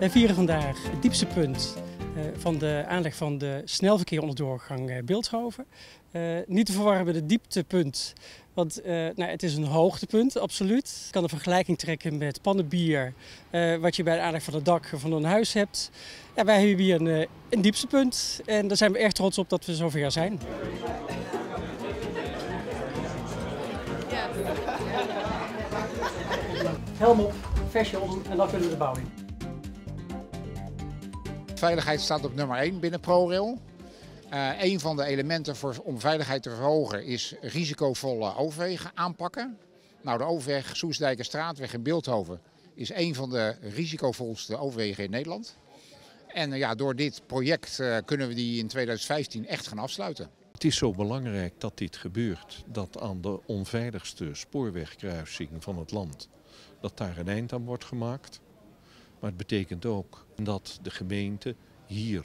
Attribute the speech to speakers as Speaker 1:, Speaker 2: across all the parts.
Speaker 1: Wij vieren vandaag het diepste punt eh, van de aanleg van de snelverkeer onder eh, Beeldhoven. Uh, niet te verwarren met het dieptepunt, want nou, het is een hoogtepunt, absoluut. Ik kan een vergelijking trekken met pannenbier, wat je bij de aanleg van het dak van een huis hebt. Ja, wij hebben hier een, een dieptepunt en daar zijn we erg trots op dat we zover zijn. Helm op, versje om en dan kunnen we de bouw in.
Speaker 2: Veiligheid staat op nummer 1 binnen ProRail. Uh, een van de elementen voor, om veiligheid te verhogen is risicovolle overwegen aanpakken. Nou, de overweg Soesdijker Straatweg in Beeldhoven is een van de risicovolste overwegen in Nederland. En uh, ja, door dit project uh, kunnen we die in 2015 echt gaan afsluiten.
Speaker 3: Het is zo belangrijk dat dit gebeurt, dat aan de onveiligste spoorwegkruising van het land, dat daar een eind aan wordt gemaakt. Maar het betekent ook dat de gemeente hier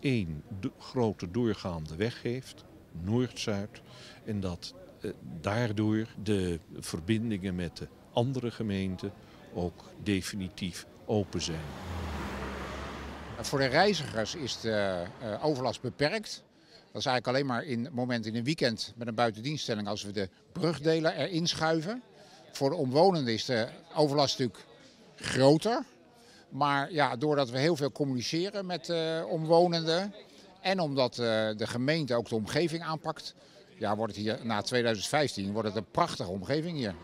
Speaker 3: één grote doorgaande weg heeft, Noord-Zuid. En dat eh, daardoor de verbindingen met de andere gemeenten ook definitief open zijn.
Speaker 2: Voor de reizigers is de uh, overlast beperkt. Dat is eigenlijk alleen maar in in een weekend met een buitendienststelling als we de brugdelen erin schuiven. Voor de omwonenden is de overlast natuurlijk groter. Maar ja, doordat we heel veel communiceren met uh, omwonenden en omdat uh, de gemeente ook de omgeving aanpakt, ja, wordt het hier na 2015 wordt het een prachtige omgeving hier.